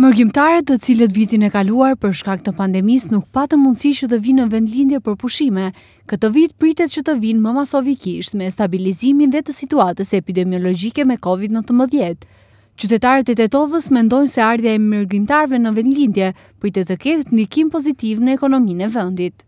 Mërgimtarët të cilët vitin e kaluar për shkak të pandemisë nuk patën mundësi që të vijnë në vendlindje për pushime, këtë vit pritet që të vijnë më masovikisht me stabilizimin dhe të situatës epidemiologjike me COVID-19. Qytetarët e Tetovës mendojnë se ardhja e mërgimtarëve në vendlindje pritet të ketë ndikim pozitiv në ekonominë e vendit.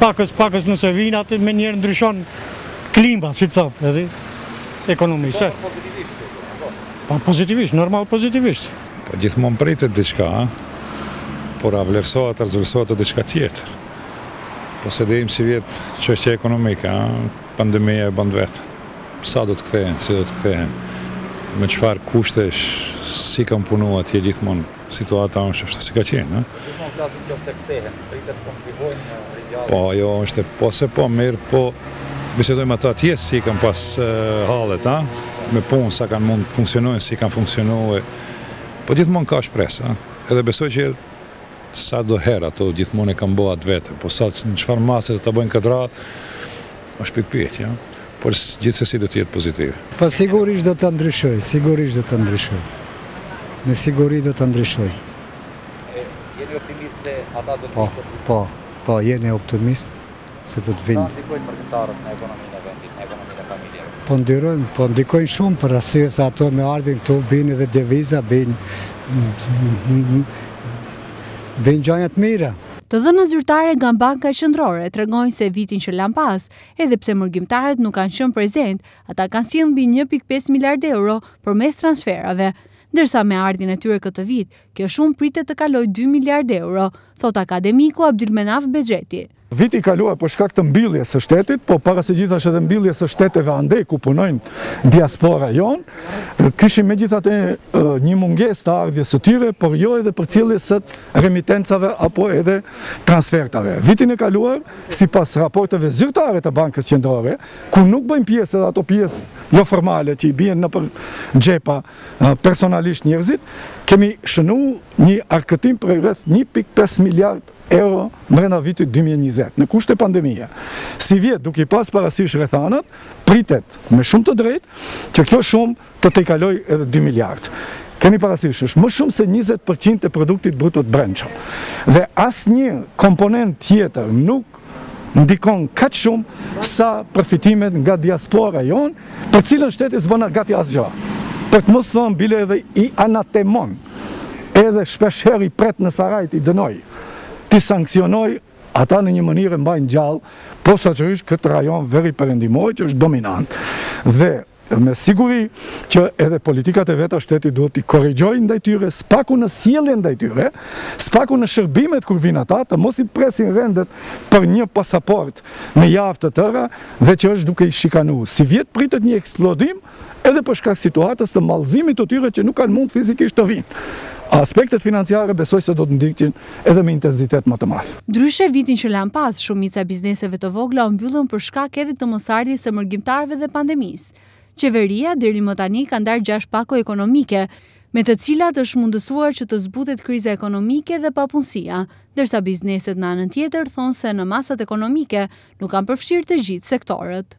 Pakës, pakës nëse vijnë ata menjëherë ndryshon klima, si të thashë, edhe ekonomisë. Po, pozitivisht, normal pozitivisht. Po gjithmon pritet diçka, por a vlerësohet, a zhvlerësohet është diçka tjetër. Po s'e dimë sivjet çështja ekonomike, pandemia e bën të veten. Sa do të kthehen, si do të kthehen, me çfarë kushtesh, si kanë punu atje gjithmon. Situata është ashtu si ka qenë, ha? Ju po flasim në qoftë se kthehen, pritet të kontribojnë në rrjedhë. Po, ajo është po se po, mirë, po bisedojmë ato atje si kanë pas hallet, ha? Me punë sa kanë mund të funksionojnë, si kanë funksionuar. Po gjithmonë ka shpresë, ha? Edhe besoj që sa do herë ato gjithmonë e kanë bo atë të veten, po sa në çfarë mase do ta bëjnë këtë radhë, Është pikëpyetje, por gjithsesi do të jetë pozitive. Po sigurisht do të ndryshojë, sigurisht do të ndryshojë. Me siguri do të ndryshojë. Jeni optimist se ata do të po, vijnë? Po, po, jemi optimist se do të vijnë. Sa ndikojnë mërgimtarët në ekonominë e vendit, në ekonominë e familjeve? Po ndyrojnë, po ndikojnë shumë për arsye se ato me ardhjen këtu bijnë edhe deviza, bijnë bijnë gjanat e mira. Të dhënat zyrtare nga Banka Qendrore tregojnë se vitin që lamë pas, edhe pse mërgimtarët nuk kanë qenë prezent, ata kanë sjellë mbi një pikë pesë miliardë euro përmes transferave, ndërsa me ardhjen e tyre këtë vit, kjo shumë pritet të kalojë dy miliardë euro, thotë akademiku Abdylmenaf Bexheti. Viti i kaluar për shkak të mbylljes së shtetit, por para së gjithash edhe mbylljes së shteteve andej ku punojnë diaspora jonë, kishim megjithatë një mungesë të ardhjes së tyre, por jo edhe përcjelljes së remitencave apo edhe transfertave. Vitin e kaluar, sipas raporteve zyrtare të Bankës Qendrore, ku nuk bëjnë pjesë edhe ato pjesë jo formale që i bien nëpër xhepa personalisht njerëzit, kemi shënuar një arkëtim prej rreth një pikë pesë miliardë euro mbrenda vitit dy mijë e njëzet, në kushte pandemie. Sivjet, duke i pasë parasysh rrethanat, pritet me shumë të drejtë që kjo shumë të tejkalojë edhe dy miliardë. Keni parasysh, është më shumë se njëzet për qind e produktit bruto të brendshëm. Dhe asnjë komponent tjetër nuk ndikon kaq shumë sa përfitimet nga diaspora jonë, për cilën shteti s'bën gati asgjë. Për të mos thënë bile edhe i anatemon, edhe shpesh herë i pret në sahat t'i dënojë, t'i sanksionojë ata në një mënyrë e mbajnë gjallë posaçërisht këtë rajon veriperëndimor që është dominant. Dhe Me siguri që edhe politikat e veta shteti duhet t'i korrigjojë ndaj tyre, së paku në sjelljen ndaj tyre, së paku në shërbimet kur vijnë ata, të mos i presin rendet për një pasaportë me javë të tëra dhe që është duke i shikanu. Sivjet pritet një eksplodim edhe për shkak situatës të mallëngjimit të tyre që nuk kanë mund fizikisht të vijnë. Aspektet financiare besoj se do të ndjekin edhe me intensitet më të madh. Ndryshe, vitin që lamë pas, shumica e bizneseve të vogla u mbyllën për shkak edhe të mosardhjes së mërgimtarëve dhe pandemisë. Qeveria, deri më tani, ka ndarë gjashtë pako ekonomike, me të cilat është mundësuar që të zbutet kriza ekonomike dhe papunësia, ndërsa bizneset në anën tjetër thonë se në masat ekonomike nuk kanë përfshirë të gjithë sektorët.